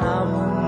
kamu